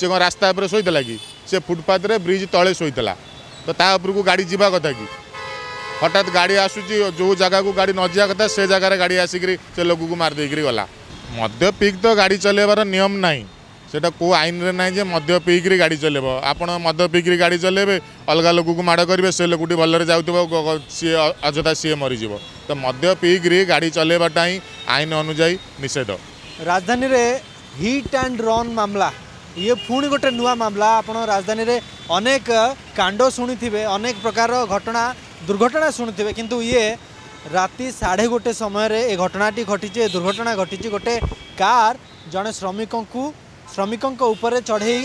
সে কোণ রাস্তা উপরে শোইলা কি সে ফুটপাথরে ব্রিজ তলে শোইলা তো তা উপরকু গাড়ি যা কথা কি হঠাৎ গাড়ি আসুচি যে জায়গাকে গাড়ি ন যা কথা সে জায়গায় গাড়ি আসিকি সে লোককে মারিদেকি গলা মদ্য পিক তো গাড়ি চলাইবার নিয়ম নাই সেটা কেউ আইনরে নাই যে মদ্য পিকি গাড়ি চলাইব আপনার মদ্য পিকি গাড়ি চলাইবে অলগা লোককে মাড় করবে সে লোকটি ভালরে যাওয়া সি অযথা সি মরিযোগ তো মদ্য পিকি গাড়ি চলাইবাটা হি আইন অনুযায়ী নিষেধ রাজধানীরে হিট অ্যান্ড রন মামলা ଇଏ ପୁଣି ଗୋଟେ ନୂଆ ମାମଲା ଆପଣ ରାଜଧାନୀରେ ଅନେକ କାଣ୍ଡ ଶୁଣିଥିବେ ଅନେକ ପ୍ରକାରର ଘଟଣା ଦୁର୍ଘଟଣା ଶୁଣୁଥିବେ କିନ୍ତୁ ଇଏ ରାତି ସାଢ଼େ ଗୋଟେ ସମୟରେ ଏ ଘଟଣାଟି ଘଟିଛି ଏ ଦୁର୍ଘଟଣା ଘଟିଛି ଗୋଟେ କାର୍ ଜଣେ ଶ୍ରମିକଙ୍କୁ ଶ୍ରମିକଙ୍କ ଉପରେ ଚଢ଼େଇ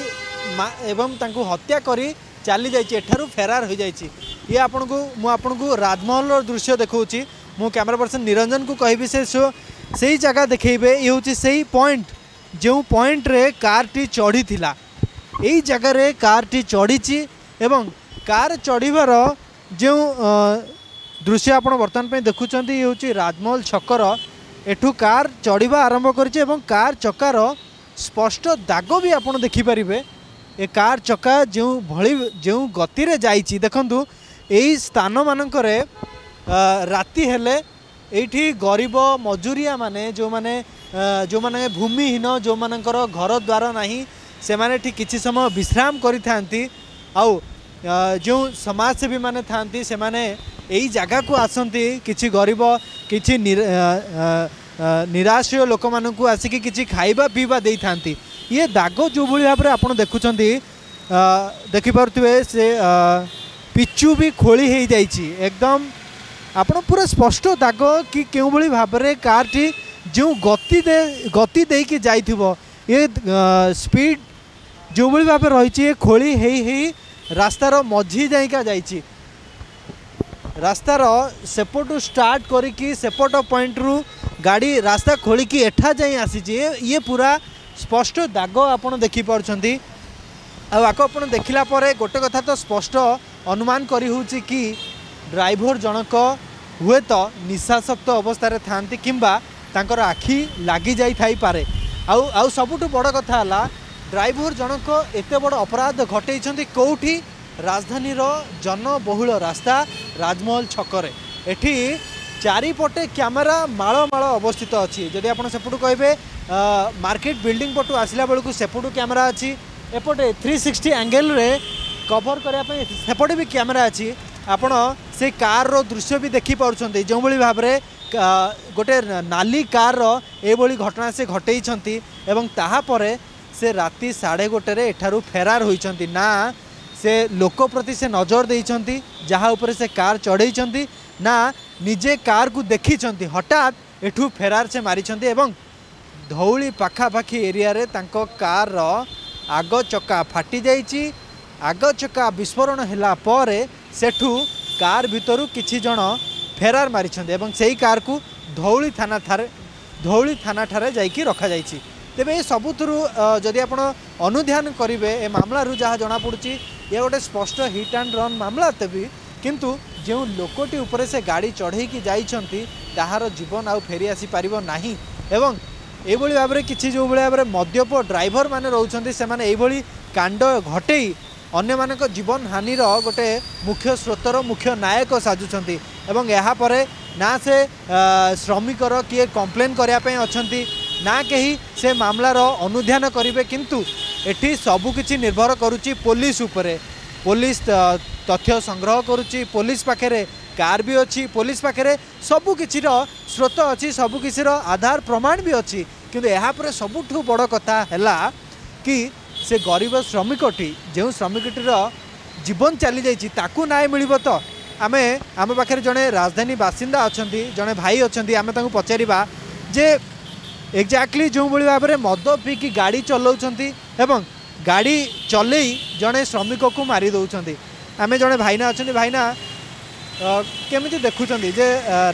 ଏବଂ ତାଙ୍କୁ ହତ୍ୟା କରି ଚାଲି ଯାଇଛି ଏଠାରୁ ଫେରାର ହୋଇଯାଇଛି ଇଏ ଆପଣଙ୍କୁ ମୁଁ ଆପଣଙ୍କୁ ରାଜମହଲର ଦୃଶ୍ୟ ଦେଖାଉଛି ମୁଁ କ୍ୟାମେରା ପର୍ସନ ନିରଞ୍ଜନକୁ କହିବି ସେ ସେଇ ଜାଗା ଦେଖାଇବେ ଇଏ ହେଉଛି ସେଇ ପଏଣ୍ଟ ଯେଉଁ ପଏଣ୍ଟରେ କାର୍ଟି ଚଢ଼ିଥିଲା ଏଇ ଜାଗାରେ କାର୍ଟି ଚଢ଼ିଛି ଏବଂ କାର୍ ଚଢ଼ିବାର ଯେଉଁ ଦୃଶ୍ୟ ଆପଣ ବର୍ତ୍ତମାନ ପାଇଁ ଦେଖୁଛନ୍ତି ଇଏ ହେଉଛି ରାଜମହଲ ଛକର ଏଠୁ କାର୍ ଚଢ଼ିବା ଆରମ୍ଭ କରିଛି ଏବଂ କାର୍ ଚକାର ସ୍ପଷ୍ଟ ଦାଗ ବି ଆପଣ ଦେଖିପାରିବେ ଏ କାର୍ ଚକା ଯେଉଁ ଭଳି ଯେଉଁ ଗତିରେ ଯାଇଛି ଦେଖନ୍ତୁ ଏଇ ସ୍ଥାନମାନଙ୍କରେ ରାତି ହେଲେ यी गरीब मजूरी मैंने जो मैंने जो मैंने भूमिहीन जो मान घर द्वार ना से कि समय विश्राम कर जो समाजसेवी मैंने था जगह को आसती कि गरीब किसी निराश्रय लोक मान आसिक कि खावा पीवा दे था ये दाग जो भाई भाव आप देखुं देखिपे से पिचु भी खोली हो एकदम ଆପଣ ପୁରା ସ୍ପଷ୍ଟ ଦାଗ କି କେଉଁଭଳି ଭାବରେ କାର୍ଟି ଯେଉଁ ଗତି ଗତି ଦେଇକି ଯାଇଥିବ ଏ ସ୍ପିଡ଼ ଯେଉଁଭଳି ଭାବେ ରହିଛି ଏ ଖୋଳି ହେଇ ହେଇ ରାସ୍ତାର ମଝି ଯାଇକା ଯାଇଛି ରାସ୍ତାର ସେପଟୁ ଷ୍ଟାର୍ଟ କରିକି ସେପଟ ପଏଣ୍ଟରୁ ଗାଡ଼ି ରାସ୍ତା ଖୋଳିକି ଏଠା ଯାଇ ଆସିଛି ଇଏ ପୁରା ସ୍ପଷ୍ଟ ଦାଗ ଆପଣ ଦେଖିପାରୁଛନ୍ତି ଆଉ ଆକୁ ଆପଣ ଦେଖିଲା ପରେ ଗୋଟେ କଥା ତ ସ୍ପଷ୍ଟ ଅନୁମାନ କରି ହେଉଛି କି ড্রাইভর জনক হুয়েত নিশাসক্ত অবস্থায় থাকে কিংবা তাঁর আখি লাগি যাই থাইপরে আউ সবুঠু বড় কথা হল ড্রাইভর জনক এত বড় অপরাধ ঘটাইছেন কোটি রাজধানীর জনবহুল রাস্তা রাজমহল ছকরে এটি চারিপটে ক্যামেরা মাল মাল অবস্থিত অদি আপনার সেপটু কে মার্কেট বিল্ডিং পটু আসলা বেড়ে সেপটু ক্যামেরা অপটে থ্রি সিক্সটি আঙ্গেলরে কভর করা সেপটে বি ক্যামেরা অপনার ସେ କାର୍ର ଦୃଶ୍ୟ ବି ଦେଖିପାରୁଛନ୍ତି ଯେଉଁଭଳି ଭାବରେ ଗୋଟେ ନାଲି କାର୍ର ଏଭଳି ଘଟଣା ସେ ଘଟେଇଛନ୍ତି ଏବଂ ତାହାପରେ ସେ ରାତି ସାଢ଼େ ଗୋଟେରେ ଏଠାରୁ ଫେରାର ହୋଇଛନ୍ତି ନା ସେ ଲୋକ ପ୍ରତି ସେ ନଜର ଦେଇଛନ୍ତି ଯାହା ଉପରେ ସେ କାର୍ ଚଢ଼େଇଛନ୍ତି ନା ନିଜେ କାର୍କୁ ଦେଖିଛନ୍ତି ହଠାତ୍ ଏଠୁ ଫେରାର ସେ ମାରିଛନ୍ତି ଏବଂ ଧଉଳି ପାଖାପାଖି ଏରିଆରେ ତାଙ୍କ କାର୍ର ଆଗ ଚକା ଫାଟିଯାଇଛି ଆଗ ଚକା ବିସ୍ଫୋରଣ ହେଲା ପରେ ସେଠୁ କାର୍ ଭିତରୁ କିଛି ଜଣ ଫେରାର ମାରିଛନ୍ତି ଏବଂ ସେହି କାର୍କୁ ଧଉଳି ଥାନା ଠାରେ ଧଉଳି ଥାନାଠାରେ ଯାଇକି ରଖାଯାଇଛି ତେବେ ଏ ସବୁଥିରୁ ଯଦି ଆପଣ ଅନୁଧ୍ୟାନ କରିବେ ଏ ମାମଲାରୁ ଯାହା ଜଣାପଡ଼ୁଛି ଏ ଗୋଟେ ସ୍ପଷ୍ଟ ହିଟ୍ ଆଣ୍ଡ ରନ୍ ମାମଲା ତେବେ କିନ୍ତୁ ଯେଉଁ ଲୋକଟି ଉପରେ ସେ ଗାଡ଼ି ଚଢ଼େଇକି ଯାଇଛନ୍ତି ତାହାର ଜୀବନ ଆଉ ଫେରି ଆସିପାରିବ ନାହିଁ ଏବଂ ଏଇଭଳି ଭାବରେ କିଛି ଯେଉଁଭଳି ଭାବରେ ମଦ୍ୟପ ଡ୍ରାଇଭରମାନେ ରହୁଛନ୍ତି ସେମାନେ ଏଇଭଳି କାଣ୍ଡ ଘଟେଇ ଅନ୍ୟମାନଙ୍କ ଜୀବନ ହାନିର ଗୋଟେ ମୁଖ୍ୟ ସ୍ରୋତର ମୁଖ୍ୟ ନାୟକ ସାଜୁଛନ୍ତି ଏବଂ ଏହାପରେ ନା ସେ ଶ୍ରମିକର କିଏ କମ୍ପ୍ଲେନ୍ କରିବା ପାଇଁ ଅଛନ୍ତି ନା କେହି ସେ ମାମଲାର ଅନୁଧ୍ୟାନ କରିବେ କିନ୍ତୁ ଏଠି ସବୁକିଛି ନିର୍ଭର କରୁଛି ପୋଲିସ ଉପରେ ପୋଲିସ ତଥ୍ୟ ସଂଗ୍ରହ କରୁଛି ପୋଲିସ ପାଖରେ କାର୍ ବି ଅଛି ପୋଲିସ ପାଖରେ ସବୁକିଛିର ସ୍ରୋତ ଅଛି ସବୁକିଛିର ଆଧାର ପ୍ରମାଣ ବି ଅଛି କିନ୍ତୁ ଏହାପରେ ସବୁଠୁ ବଡ଼ କଥା ହେଲା କି ସେ ଗରିବ ଶ୍ରମିକଟି ଯେଉଁ ଶ୍ରମିକଟିର ଜୀବନ ଚାଲିଯାଇଛି ତାକୁ ନ୍ୟାୟ ମିଳିବ ତ ଆମେ ଆମ ପାଖରେ ଜଣେ ରାଜଧାନୀ ବାସିନ୍ଦା ଅଛନ୍ତି ଜଣେ ଭାଇ ଅଛନ୍ତି ଆମେ ତାଙ୍କୁ ପଚାରିବା ଯେ ଏକ୍ଜାକ୍ଟଲି ଯେଉଁଭଳି ଭାବରେ ମଦ ପିଇକି ଗାଡ଼ି ଚଲାଉଛନ୍ତି ଏବଂ ଗାଡ଼ି ଚଲେଇ ଜଣେ ଶ୍ରମିକକୁ ମାରି ଦେଉଛନ୍ତି ଆମେ ଜଣେ ଭାଇନା ଅଛନ୍ତି ଭାଇନା କେମିତି ଦେଖୁଛନ୍ତି ଯେ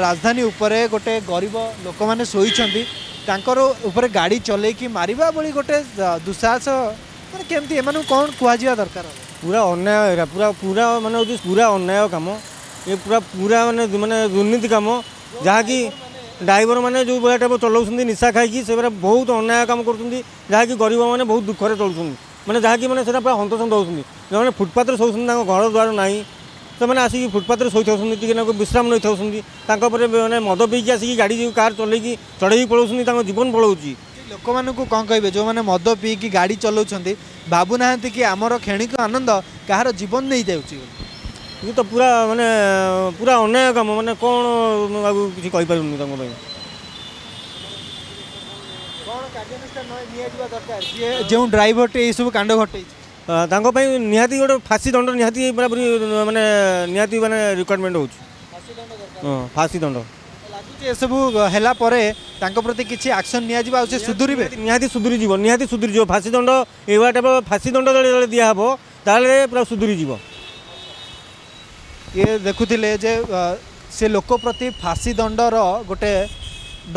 ରାଜଧାନୀ ଉପରେ ଗୋଟେ ଗରିବ ଲୋକମାନେ ଶୋଇଛନ୍ତି ତାଙ୍କର ଉପରେ ଗାଡ଼ି ଚଲେଇକି ମାରିବା ଭଳି ଗୋଟେ ଦୁଃସାହସ ମାନେ କେମିତି ଏମାନଙ୍କୁ କ'ଣ କୁହାଯିବା ଦରକାର ପୁରା ଅନ୍ୟାୟ ଏଇଟା ପୁରା ପୁରା ମାନେ ହେଉଛି ପୁରା ଅନ୍ୟାୟ କାମ ଏ ପୁରା ପୁରା ମାନେ ମାନେ ଦୁର୍ନୀତି କାମ ଯାହାକି ଡ୍ରାଇଭରମାନେ ଯେଉଁ ଭଳିଆ ଟାଇପ୍ ଚଲାଉଛନ୍ତି ନିଶା ଖାଇକି ସେଭଳିଆ ବହୁତ ଅନ୍ୟାୟ କାମ କରୁଛନ୍ତି ଯାହାକି ଗରିବମାନେ ବହୁତ ଦୁଃଖରେ ଚଳୁଛନ୍ତି ମାନେ ଯାହାକି ମାନେ ସେଇଟା ପୁରା ହନ୍ତସନ୍ତ ହେଉଛନ୍ତି ଯେଉଁମାନେ ଫୁଟପାଥରେ ଶୋଉଛନ୍ତି ତାଙ୍କ ଘର ଦ୍ୱାର ନାହିଁ ସେମାନେ ଆସିକି ଫୁଟପାଥରେ ଶୋଇଥାଉଛନ୍ତି ଟିକେ ନାକୁ ବିଶ୍ରାମ ନେଇଥାଉଛନ୍ତି ତାଙ୍କ ଉପରେ ମାନେ ମଦ ପିଇକି ଆସିକି ଗାଡ଼ି କାର୍ ଚଲେଇକି ଚଢ଼େଇକି ପଳାଉଛନ୍ତି ତାଙ୍କ ଜୀବନ ପଳାଉଛି ଲୋକମାନଙ୍କୁ କ'ଣ କହିବେ ଯେଉଁମାନେ ମଦ ପିଇକି ଗାଡ଼ି ଚଲାଉଛନ୍ତି ଭାବୁନାହାନ୍ତି କି ଆମର କ୍ଷଣିକ ଆନନ୍ଦ କାହାର ଜୀବନ ନେଇଯାଉଛି ଇଏ ତ ପୁରା ମାନେ ପୁରା ଅନ୍ୟାୟ କାମ ମାନେ କ'ଣ ଆଉ କିଛି କହିପାରିବୁନି ତାଙ୍କ ପାଇଁ ଯେଉଁ ଡ୍ରାଇଭରଟି ଏଇସବୁ କାଣ୍ଡ ଘଟେଇଛି ତାଙ୍କ ପାଇଁ ନିହାତି ଗୋଟେ ଫାଶୀ ଦଣ୍ଡ ନିହାତି ବରାବର ମାନେ ନିହାତି ମାନେ ରିକ୍ୱାର୍ମେଣ୍ଟ ହେଉଛି ହଁ ଫାଶୀ ଦଣ୍ଡ ଏସବୁ ହେଲା ପରେ ତାଙ୍କ ପ୍ରତି କିଛି ଆକ୍ସନ୍ ନିଆଯିବ ଆଉ ସେ ସୁଧୁରିବେ ନିହାତି ସୁଧୁରିଯିବ ନିହାତି ସୁଧୁରିଯିବ ଫାଶୀ ଦଣ୍ଡ ଏଇଭଳିଆ ଟାଇପ୍ର ଫାଶୀ ଦଣ୍ଡ ଯେତେବେଳେ ଦିଆହେବ ତାହେଲେ ପୁରା ସୁଧୁରିଯିବ ଇଏ ଦେଖୁଥିଲେ ଯେ ସେ ଲୋକ ପ୍ରତି ଫାଶୀ ଦଣ୍ଡର ଗୋଟେ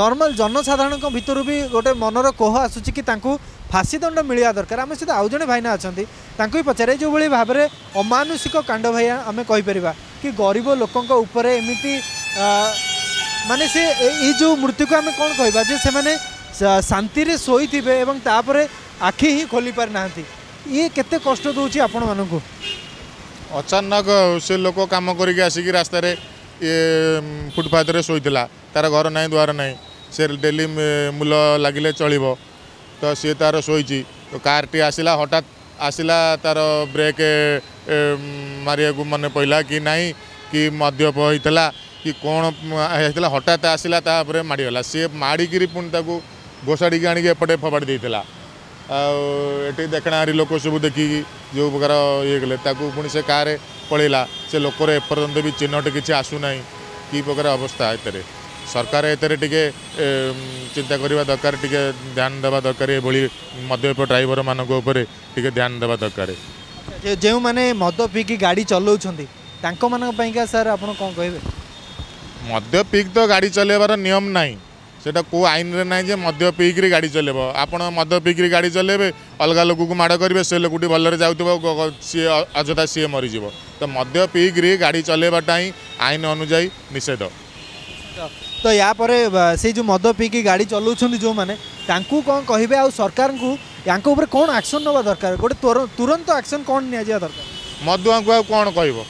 ନର୍ମାଲ ଜନସାଧାରଣଙ୍କ ଭିତରୁ ବି ଗୋଟେ ମନର କୋହ ଆସୁଛି କି ତାଙ୍କୁ ଫାଶୀ ଦଣ୍ଡ ମିଳିବା ଦରକାର ଆମେ ସହିତ ଆଉ ଜଣେ ଭାଇନା ଅଛନ୍ତି ତାଙ୍କୁ ବି ପଚାରେ ଯେଉଁଭଳି ଭାବରେ ଅମାନୁଷିକ କାଣ୍ଡ ଭାଇ ଆମେ କହିପାରିବା କି ଗରିବ ଲୋକଙ୍କ ଉପରେ ଏମିତି ମାନେ ସେ ଏଇ ଯେଉଁ ମୃତ୍ୟୁକୁ ଆମେ କ'ଣ କହିବା ଯେ ସେମାନେ ଶାନ୍ତିରେ ଶୋଇଥିବେ ଏବଂ ତାପରେ ଆଖି ହିଁ ଖୋଲି ପାରିନାହାନ୍ତି ଇଏ କେତେ କଷ୍ଟ ଦେଉଛି ଆପଣମାନଙ୍କୁ ଅଚାନକ ସେ ଲୋକ କାମ କରିକି ଆସିକି ରାସ୍ତାରେ ଇଏ ଫୁଟପାଥରେ ଶୋଇଥିଲା ତାର ଘର ନାହିଁ ଦ୍ୱାର ନାହିଁ ସେ ଡେଲି ମୂଲ ଲାଗିଲେ ଚଳିବ ତ ସିଏ ତାର ଶୋଇଛି ତ କାର୍ଟି ଆସିଲା ହଠାତ୍ ଆସିଲା ତାର ବ୍ରେକ୍ ମାରିବାକୁ ମନେ ପଡ଼ିଲା କି ନାହିଁ କି ମଦ୍ୟପ ହୋଇଥିଲା कि कौन होता हटात आसला तापर मड़गला सी माड़ी पुणी गोसाड़ी आणिक एपटे फबाड़ी आठ देखणारी लोक सब देखी जो प्रकार ईगले पुणी से कार पलैला से लोकर एपर्त भी चिन्हट कि आसूना कि प्रकार अवस्था एतरे सरकार एतरे टी चिंता करने दरकार टी ध्यान देवा दरकार मद्यप ड्राइवर मानक ध्यान देवा दरकार जो मैंने मद पी गाड़ी चलाऊँच सर आप कह मद्य पीक तो गाड़ी चल चलेबार ना नहींटा को आईन में ना मद्य पीक गाड़ी चलो आप मद पीक गाड़ी चलेबे अलग लोक को माड़ करेंगे से लोकटी भलि जाए अजथा सीए मरीज तो मद्य पीक गाड़ी चलेबाटा ही आईन अनुजाई निषेध तो यापर से जो मद पी गाड़ी चलाउं जो मैंने कौन कह सरकार या कौन आक्शन ना दरकार गोटे तुरंत आक्शन कौन नि दरकार मदुआ को आ कौन कह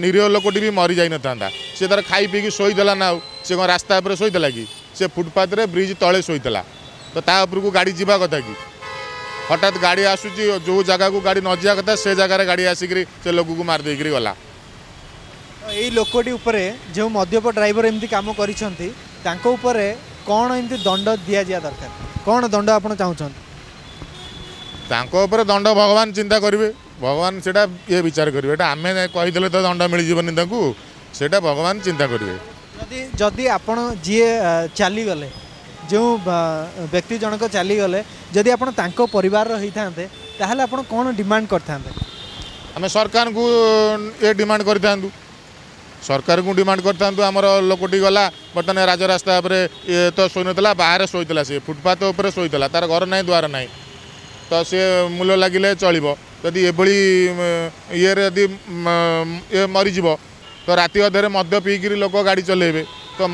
निरीह लोकटी भी मरी जा था, था। ସେ ତା'ର ଖାଇ ପିଇକି ଶୋଇଦେଲା ନା ଆଉ ସେ କ'ଣ ରାସ୍ତା ଉପରେ ଶୋଇଥିଲା କି ସେ ଫୁଟପାଥରେ ବ୍ରିଜ୍ ତଳେ ଶୋଇଥିଲା ତ ତା ଉପରକୁ ଗାଡ଼ି ଯିବା କଥା କି ହଠାତ୍ ଗାଡ଼ି ଆସୁଛି ଯେଉଁ ଜାଗାକୁ ଗାଡ଼ି ନ ଯିବା କଥା ସେ ଜାଗାରେ ଗାଡ଼ି ଆସିକିରି ସେ ଲୋକକୁ ମାରିଦେଇକିରି ଗଲା ଏଇ ଲୋକଟି ଉପରେ ଯେଉଁ ମଦ୍ୟପ ଡ୍ରାଇଭର ଏମିତି କାମ କରିଛନ୍ତି ତାଙ୍କ ଉପରେ କ'ଣ ଏମିତି ଦଣ୍ଡ ଦିଆଯିବା ଦରକାର କ'ଣ ଦଣ୍ଡ ଆପଣ ଚାହୁଁଛନ୍ତି ତାଙ୍କ ଉପରେ ଦଣ୍ଡ ଭଗବାନ ଚିନ୍ତା କରିବେ ଭଗବାନ ସେଇଟା ଇଏ ବିଚାର କରିବେ ଏଇଟା ଆମେ କହିଦେଲେ ତ ଦଣ୍ଡ ମିଳିଯିବନି ତାଙ୍କୁ सेटा भगवान चिंता करेंगे जदि आप चलीगले जो व्यक्ति जनक चलीगले जदि आप कौन डिमाण आम सरकार को ये डिमाड कर सरकार को डिमाड कर लोकटी गला बर्तमान राज रास्ता ये तो शोन बाहर शोला सी फुटपाथ पर शोला तार घर ना द्वार ना तो सी मूल लगे चलो यदि ये मरीज তো ରାତି ଅଧରେ ମଦ ପିଇକିରି ଲୋକ ଗାଡ଼ି ଚଲାଇବେ ତ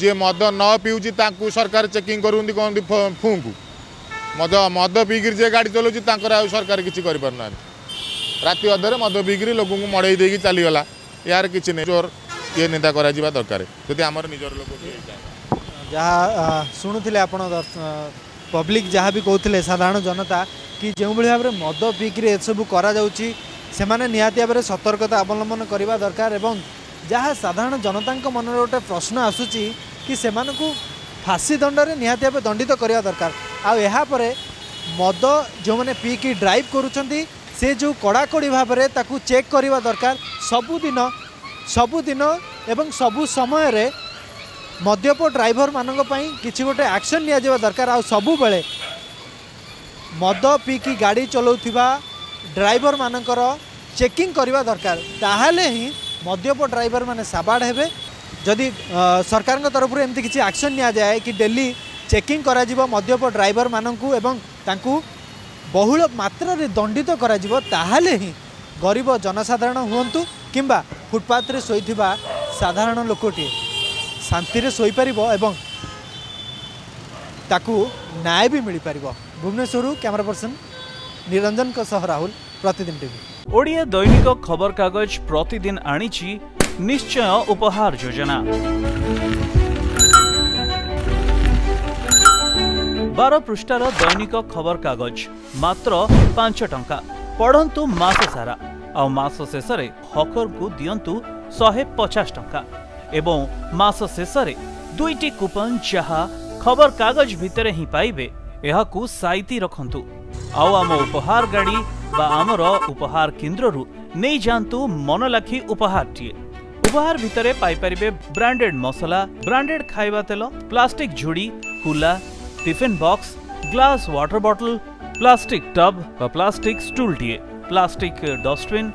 ଯିଏ ମଦ ନ ପିଉଛି ତାଙ୍କୁ ସରକାର ଚେକିଂ କରୁଛନ୍ତି କହନ୍ତି ଫୁଙ୍କୁ ମଦ ମଦ ପିଇକିରି ଯିଏ ଗାଡ଼ି ଚଲାଉଛି ତାଙ୍କର ଆଉ ସରକାର କିଛି କରିପାରୁନାହାନ୍ତି ରାତି ଅଧରେ ମଦ ପିଇକିରି ଲୋକଙ୍କୁ ମଡ଼େଇ ଦେଇକି ଚାଲିଗଲା ଏହାର କିଛି ନାହିଁ ଜୋର ଇଏ ନିନ୍ଦା କରାଯିବା ଦରକାର ଯଦି ଆମର ନିଜର ଲୋକ ଯାହା ଶୁଣୁଥିଲେ ଆପଣ ପବ୍ଲିକ୍ ଯାହା ବି କହୁଥିଲେ ସାଧାରଣ ଜନତା କି ଯେଉଁଭଳି ଭାବରେ ମଦ ପିଇକିରି ଏସବୁ କରାଯାଉଛି ସେମାନେ ନିହାତି ଭାବରେ ସତର୍କତା ଅବଲମ୍ବନ କରିବା ଦରକାର ଏବଂ ଯାହା ସାଧାରଣ ଜନତାଙ୍କ ମନରେ ଗୋଟେ ପ୍ରଶ୍ନ ଆସୁଛି କି ସେମାନଙ୍କୁ ଫାଶୀ ଦଣ୍ଡରେ ନିହାତି ଭାବେ ଦଣ୍ଡିତ କରିବା ଦରକାର ଆଉ ଏହାପରେ ମଦ ଯେଉଁମାନେ ପିଇକି ଡ୍ରାଇଭ୍ କରୁଛନ୍ତି ସେ ଯେଉଁ କଡ଼ାକଡ଼ି ଭାବରେ ତାକୁ ଚେକ୍ କରିବା ଦରକାର ସବୁଦିନ ସବୁଦିନ ଏବଂ ସବୁ ସମୟରେ ମଦ୍ୟପ ଡ୍ରାଇଭରମାନଙ୍କ ପାଇଁ କିଛି ଗୋଟେ ଆକ୍ସନ୍ ନିଆଯିବା ଦରକାର ଆଉ ସବୁବେଳେ ମଦ ପିଇକି ଗାଡ଼ି ଚଲାଉଥିବା ড্রাইভর মানকর চেকিং করা দরকার তাহলে হি মদ্যপ ড্রাইভর মানে সাবাড় হবে যদি সরকার তরফ এমতি কিছু আকশন নিয়া যায় কি ডেলি চেকিং করা মদ্যপ ড্রাইভর মানুষ এবং তাঁকু বহুল মাত্রার দণ্ডিত করা তাহলে হি গরিব জনসাধারণ হুঁতু কিংবা ফুটপাথরে শোইথিবা সাধারণ লোকটিয়ে শান্তিরে শোইপারিব এবং তাকু ন্যায় বি মিলিপারিব ভুবনেশ্বরু ক্যামেরা পর্সন ନିରଞ୍ଜନଙ୍କ ସହ ରାହୁଲ ପ୍ରତିଦିନ ଟିଭି ଓଡ଼ିଆ ଦୈନିକ ଖବରକାଗଜ ପ୍ରତିଦିନ ଆଣିଛି ନିଶ୍ଚୟ ଉପହାର ଯୋଜନା ବାର ପୃଷ୍ଠାର ଦୈନିକ ଖବରକାଗଜ ମାତ୍ର ପାଞ୍ଚ ଟଙ୍କା ପଢ଼ନ୍ତୁ ମାସ ସାରା ଆଉ ମାସ ଶେଷରେ ହକରଙ୍କୁ ଦିଅନ୍ତୁ ଶହେ ପଚାଶ ଟଙ୍କା ଏବଂ ମାସ ଶେଷରେ ଦୁଇଟି କୁପନ୍ ଯାହା ଖବରକାଗଜ ଭିତରେ ହିଁ ପାଇବେ ଏହାକୁ ସାଇତି ରଖନ୍ତୁ ଆଉ ଆମ ଉପହାର ଗାଡ଼ି ବା ଆମର ଉପହାର କେନ୍ଦ୍ରରୁ ନେଇଯାଆନ୍ତୁ ମନଲାଖି ଉପହାରଟିଏ ଉପହାର ଭିତରେ ପାଇପାରିବେ ବ୍ରାଣ୍ଡେଡ୍ ମସଲା ବ୍ରାଣ୍ଡେଡ୍ ଖାଇବା ତେଲ ପ୍ଲାଷ୍ଟିକ୍ ଝୁଡ଼ି କୁଲା tiffin box glass water bottle plastic tub ବା ପ୍ଲାଷ୍ଟିକ୍ ଷ୍ଟୁଲ୍ଟିଏ ପ୍ଲାଷ୍ଟିକ୍ ଡଷ୍ଟବିନ୍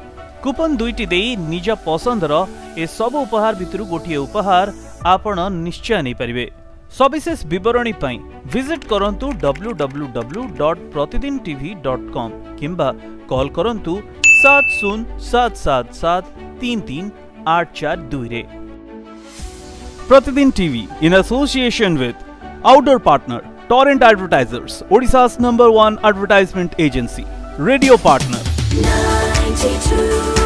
କୁପନ୍ ଦୁଇଟି ଦେଇ ନିଜ ପସନ୍ଦର ଏସବୁ ଉପହାର ଭିତରୁ ଗୋଟିଏ ଉପହାର ଆପଣ ନିଶ୍ଚୟ ନେଇପାରିବେ সবিশেষ বিবরণী পাই ভিজিট করন্তু www.pratidintv.com কিংবা কল করন্তু 7077733842 রে প্রতিদিন TV in association with outdoor partner torrent advertisers Odisha's number 1 advertisement agency radio partner 92